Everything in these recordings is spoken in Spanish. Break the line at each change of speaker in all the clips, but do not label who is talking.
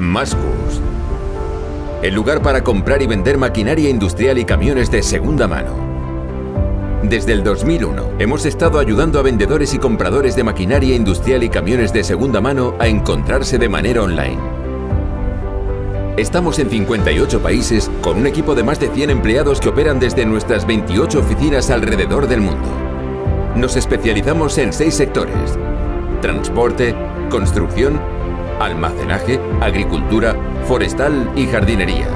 Mascus. El lugar para comprar y vender maquinaria industrial y camiones de segunda mano. Desde el 2001 hemos estado ayudando a vendedores y compradores de maquinaria industrial y camiones de segunda mano a encontrarse de manera online. Estamos en 58 países con un equipo de más de 100 empleados que operan desde nuestras 28 oficinas alrededor del mundo. Nos especializamos en seis sectores. Transporte, construcción, almacenaje, agricultura, forestal y jardinería.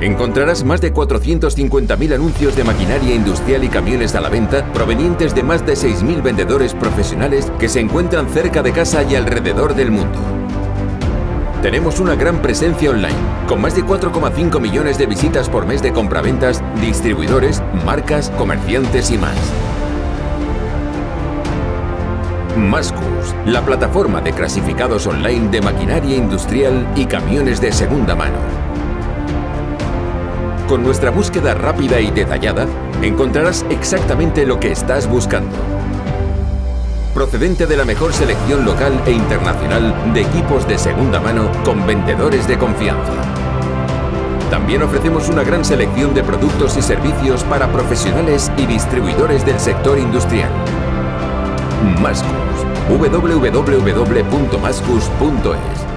Encontrarás más de 450.000 anuncios de maquinaria industrial y camiones a la venta provenientes de más de 6.000 vendedores profesionales que se encuentran cerca de casa y alrededor del mundo. Tenemos una gran presencia online, con más de 4,5 millones de visitas por mes de compraventas, distribuidores, marcas, comerciantes y más. Mascus, la plataforma de clasificados online de maquinaria industrial y camiones de segunda mano. Con nuestra búsqueda rápida y detallada, encontrarás exactamente lo que estás buscando. Procedente de la mejor selección local e internacional de equipos de segunda mano con vendedores de confianza. También ofrecemos una gran selección de productos y servicios para profesionales y distribuidores del sector industrial. Mascus. www.mascus.es